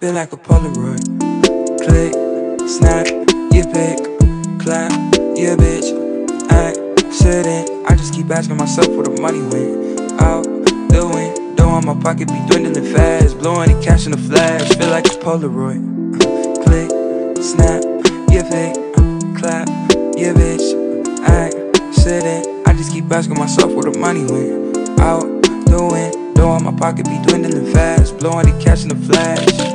Feel like a Polaroid. Click, snap, you pick, clap, yeah, bitch. I sitting, I just keep asking myself where the money went. Out the window on my pocket be dwindling fast, blowing the cash in the flash. Feel like a Polaroid. Click, snap, you pick, clap, yeah, bitch. I sitting, I just keep asking myself where the money went. Out the window on my pocket be dwindling fast, blowing the cash in the flash.